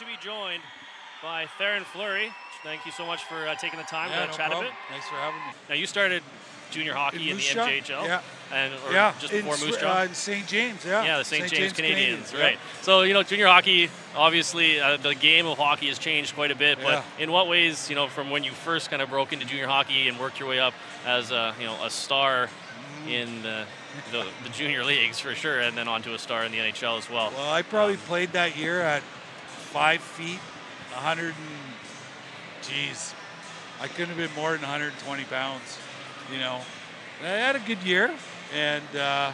to be joined by Theoren Fleury. Thank you so much for uh, taking the time yeah, to no chat problem. a bit. Thanks for having me. Now you started junior hockey in, Moose the? MJHL, Yeah. and or yeah, just in before Sw- Moose Jaw. Uh, in St. James, yeah. yeah, the St. James, Canadians, yeah. right? So you know, junior hockey. Obviously, uh, the game of hockey has changed quite a bit. But Yeah. in what ways, you know, from when you first kind of broke into junior hockey and worked your way up as a you know a star Mm-hmm. in the, the the junior leagues for sure, and then onto a star in the NHL as well. Well, I probably played that year at five feet, 100 and, geez, I couldn't have been more than 120 pounds, you know. I had a good year, and uh,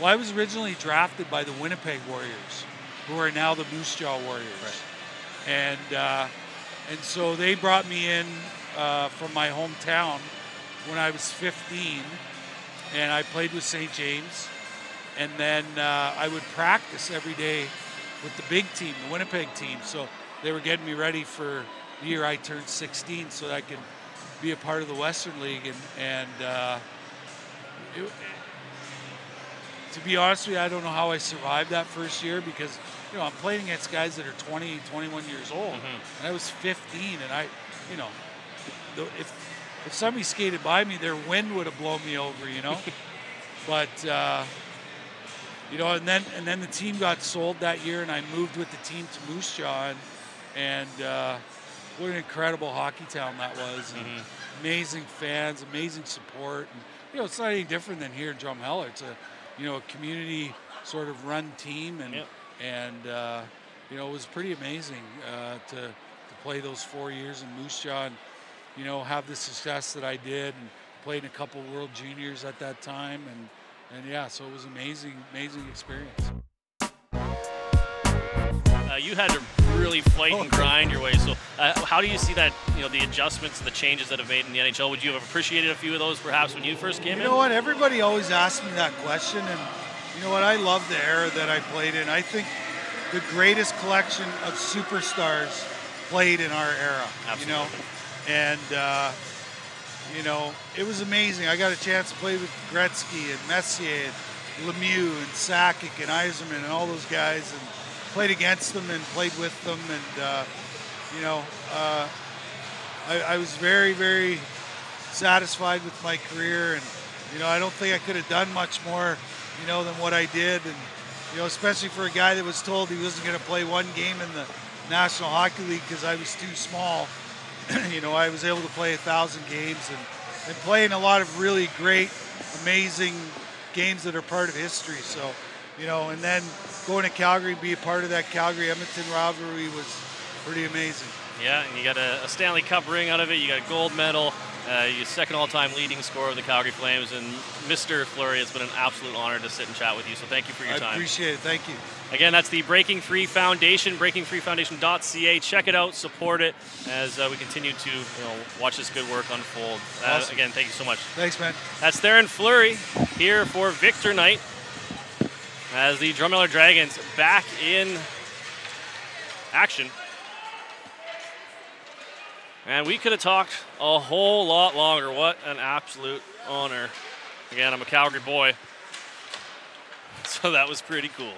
well, I was originally drafted by the Winnipeg Warriors, who are now the Moose Jaw Warriors, and uh, and so they brought me in uh, from my hometown when I was 15, and I played with St. James and then uh, I would practice every day with the big team, the Winnipeg team. So they were getting me ready for the year I turned 16, so that I could be a part of the Western League. And, and uh, it, to be honest with you, I don't know how I survived that first year because you know I'm playing against guys that are 20, 21 years old, and I was 15, and I, you know, if if somebody skated by me, their wind would have blown me over, you know. but uh, you know, and then and then the team got sold that year, and I moved with the team to Moose Jaw, and, and uh, what an incredible hockey town that was, and amazing fans, amazing support, and you know, it's not any different than here in Drumheller. It's a you know a community sort of run team, and Yep. and uh, you know it was pretty amazing uh, to to play those four years in Moose Jaw, and you know have the success that I did, and played in a couple World Juniors at that time, and and yeah, so it was amazing, amazing experience. Uh, you had to really fight and grind your way. So, uh, how do you see that? You know, the adjustments and the changes that have made in the NHL. Would you have appreciated a few of those, perhaps, when you first came You in? You know what? Everybody always asks me that question, and you know what? I love the era that I played in. I think the greatest collection of superstars played in our era. You know, and uh, you know it was amazing. I got a chance to play with Gretzky and Messier and Lemieux and Sakic and Yzerman and all those guys, and played against them and played with them, and uh, you know. Uh, I, I was very, very satisfied with my career, and you know, I don't think I could have done much more, you know, than what I did, and you know, especially for a guy that was told he wasn't going to play one game in the National Hockey League because I was too small. you know, I was able to play a thousand games and, and play in a lot of really great, amazing games that are part of history. So, you know, and then going to Calgary, be a part of that Calgary Edmonton rivalry was pretty amazing. Yeah, and you got a, a Stanley Cup ring out of it. You got a gold medal. Uh, you're second all-time leading scorer of the Calgary Flames, and Mr. Fleury, it's been an absolute honor to sit and chat with you. So thank you for your I time. appreciate it. Thank you. Again, that's the Breaking Free Foundation, breakingfreefoundation.ca. Check it out, support it as uh, we continue to you know, watch this good work unfold. Uh, Awesome. Again, thank you so much. Thanks, man. That's Theoren Fleury here for Victor Knight as the Drumheller Dragons back in action. And we could have talked a whole lot longer. What an absolute honor. Again, I'm a Calgary boy, so that was pretty cool.